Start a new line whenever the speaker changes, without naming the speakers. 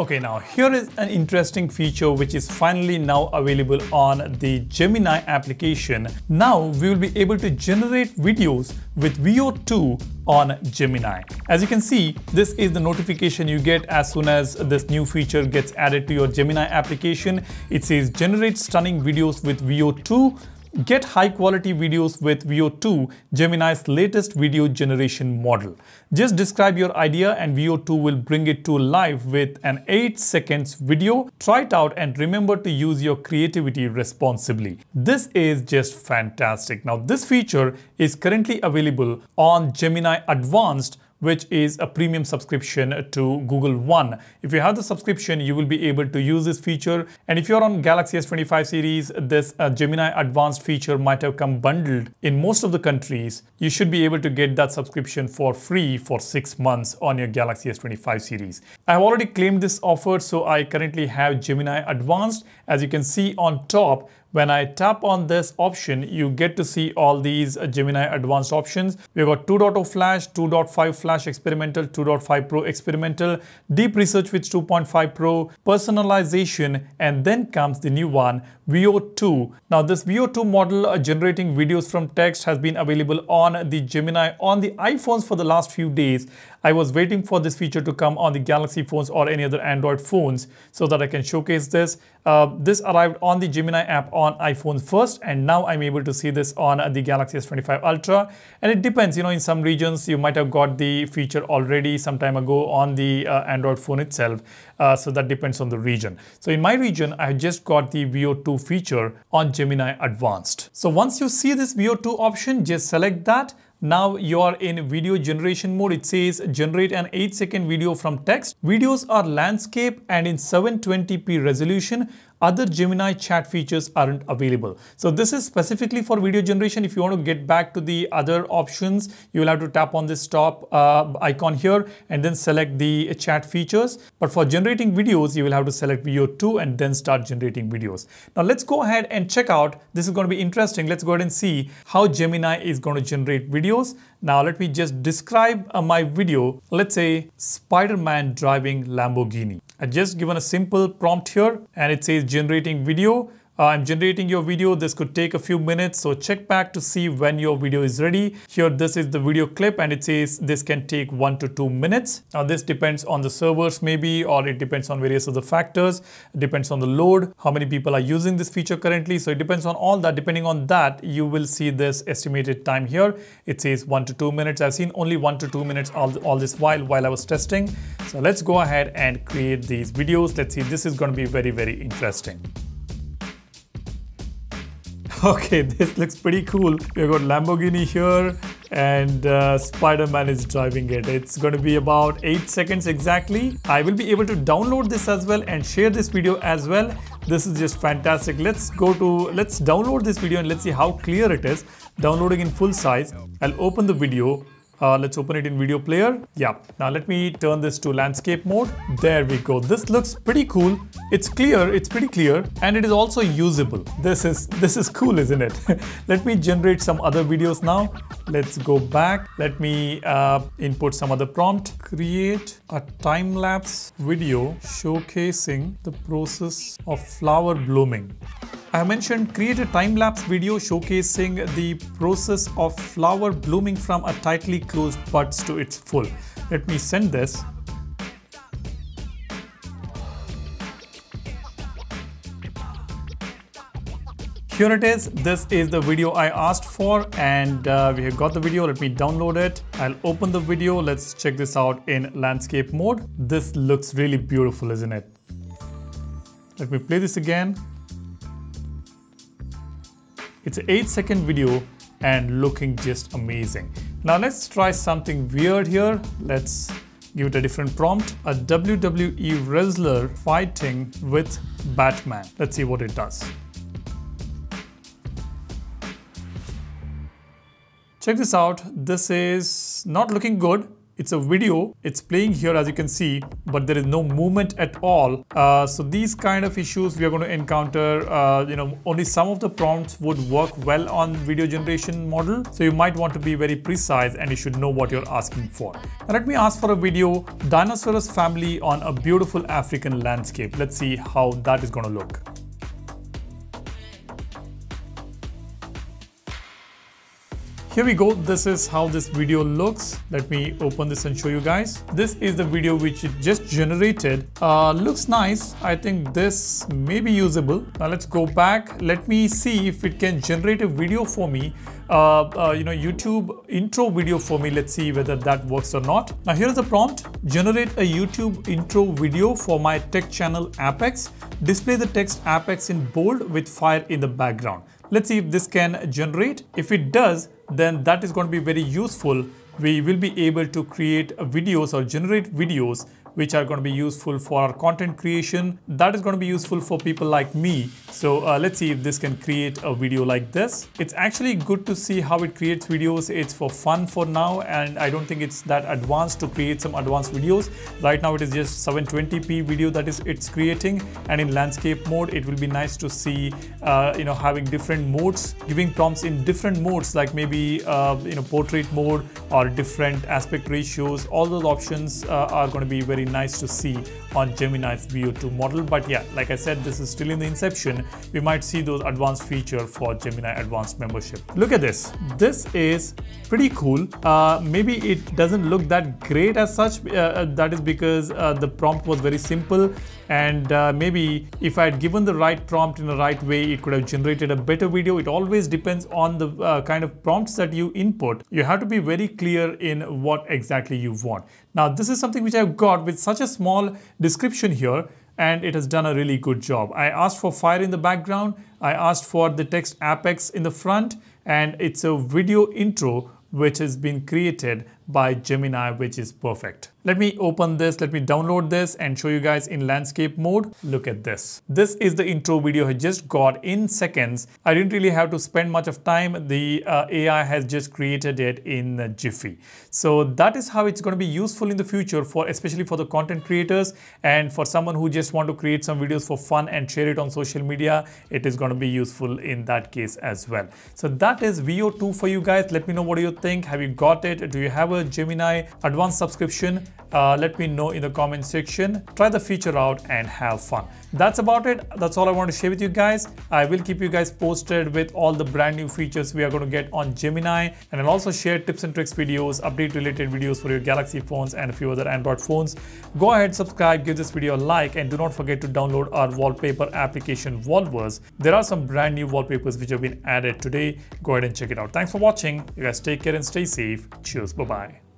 Okay, now here is an interesting feature which is finally now available on the Gemini application. Now we will be able to generate videos with Veo 2 on Gemini. As you can see, this is the notification you get as soon as this new feature gets added to your Gemini application. It says generate stunning videos with Veo 2 Get high quality videos with Veo 2, Gemini's latest video generation model. Just describe your idea and Veo 2 will bring it to life with an 8 seconds video. Try it out and remember to use your creativity responsibly. This is just fantastic. Now this feature is currently available on Gemini Advanced which is a premium subscription to Google One. If you have the subscription, you will be able to use this feature. And if you're on Galaxy S25 series, this uh, Gemini Advanced feature might have come bundled in most of the countries. You should be able to get that subscription for free for six months on your Galaxy S25 series. I have already claimed this offer, so I currently have Gemini Advanced. As you can see on top, when I tap on this option, you get to see all these Gemini advanced options. We've got 2.0 flash, 2.5 flash experimental, 2.5 pro experimental, deep research with 2.5 pro, personalization, and then comes the new one, Veo 2. Now this Veo 2 model uh, generating videos from text has been available on the Gemini on the iPhones for the last few days. I was waiting for this feature to come on the Galaxy phones or any other Android phones so that I can showcase this. Uh, this arrived on the Gemini app on iPhone first and now I'm able to see this on the Galaxy S25 Ultra and it depends you know in some regions you might have got the feature already some time ago on the uh, Android phone itself uh, so that depends on the region. So in my region I just got the Veo 2 feature on Gemini Advanced. So once you see this Veo 2 option just select that now you are in video generation mode. It says generate an 8 second video from text. Videos are landscape and in 720p resolution other Gemini chat features aren't available. So this is specifically for video generation. If you want to get back to the other options, you will have to tap on this top uh, icon here and then select the chat features. But for generating videos, you will have to select Veo 2 and then start generating videos. Now let's go ahead and check out. This is going to be interesting. Let's go ahead and see how Gemini is going to generate videos. Now let me just describe uh, my video. Let's say Spider-Man driving Lamborghini. I just given a simple prompt here and it says generating video. I'm generating your video. This could take a few minutes. So check back to see when your video is ready. Here, this is the video clip and it says this can take one to two minutes. Now this depends on the servers maybe, or it depends on various other factors. It depends on the load, how many people are using this feature currently. So it depends on all that. Depending on that, you will see this estimated time here. It says one to two minutes. I've seen only one to two minutes all, all this while, while I was testing. So let's go ahead and create these videos. Let's see, this is going to be very, very interesting. Okay, this looks pretty cool. We've got Lamborghini here and uh, Spider-Man is driving it. It's going to be about 8 seconds exactly. I will be able to download this as well and share this video as well. This is just fantastic. Let's go to, let's download this video and let's see how clear it is. Downloading in full size. I'll open the video uh, let's open it in video player. Yeah, now let me turn this to landscape mode. There we go. This looks pretty cool. It's clear, it's pretty clear, and it is also usable. This is, this is cool, isn't it? let me generate some other videos now. Let's go back. Let me uh, input some other prompt. Create a time-lapse video showcasing the process of flower blooming. I mentioned create a time-lapse video showcasing the process of flower blooming from a tightly closed buds to its full. Let me send this. Here it is. This is the video I asked for and uh, we have got the video. Let me download it. I'll open the video. Let's check this out in landscape mode. This looks really beautiful, isn't it? Let me play this again. It's an 8 second video and looking just amazing. Now let's try something weird here. Let's give it a different prompt. A WWE wrestler fighting with Batman. Let's see what it does. Check this out. This is not looking good it's a video, it's playing here as you can see, but there is no movement at all. Uh, so these kind of issues we are going to encounter, uh, you know, only some of the prompts would work well on video generation model. So you might want to be very precise and you should know what you're asking for. Now let me ask for a video, Dinosaurus family on a beautiful African landscape. Let's see how that is going to look. Here we go. This is how this video looks. Let me open this and show you guys. This is the video which it just generated. Uh, looks nice. I think this may be usable. Now let's go back. Let me see if it can generate a video for me. Uh, uh, you know, YouTube intro video for me. Let's see whether that works or not. Now here's the prompt. Generate a YouTube intro video for my tech channel AppX. Display the text AppX in bold with fire in the background. Let's see if this can generate. If it does, then that is going to be very useful. We will be able to create videos or generate videos which are going to be useful for our content creation. That is going to be useful for people like me. So uh, let's see if this can create a video like this. It's actually good to see how it creates videos. It's for fun for now and I don't think it's that advanced to create some advanced videos. Right now it is just 720p video that is it's creating and in landscape mode it will be nice to see uh, you know having different modes, giving prompts in different modes like maybe uh, you know portrait mode or different aspect ratios. All those options uh, are going to be very nice to see on Gemini's Veo 2 model. But yeah, like I said, this is still in the inception. We might see those advanced feature for Gemini Advanced membership. Look at this. This is pretty cool. Uh, maybe it doesn't look that great as such. Uh, uh that is because uh, the prompt was very simple and uh, maybe if I had given the right prompt in the right way, it could have generated a better video. It always depends on the uh, kind of prompts that you input. You have to be very clear in what exactly you want. Now, this is something which I've got with such a small description here and it has done a really good job. I asked for fire in the background. I asked for the text AppX in the front and it's a video intro which has been created by Gemini, which is perfect. Let me open this, let me download this and show you guys in landscape mode. Look at this. This is the intro video I just got in seconds. I didn't really have to spend much of time. The uh, AI has just created it in Jiffy. So that is how it's going to be useful in the future for especially for the content creators and for someone who just want to create some videos for fun and share it on social media. It is going to be useful in that case as well. So that is Veo 2 for you guys. Let me know what do you think. Have you got it? Do you have a Gemini advanced subscription? Uh, let me know in the comment section. Try the feature out and have fun. That's about it. That's all I want to share with you guys. I will keep you guys posted with all the brand new features we are going to get on Gemini and I'll also share tips and tricks videos, update related videos for your Galaxy phones and a few other Android phones. Go ahead, subscribe, give this video a like and do not forget to download our wallpaper application Wallverse. There are some brand new wallpapers which have been added today. Go ahead and check it out. Thanks for watching. You guys take care and stay safe. Cheers. Bye-bye.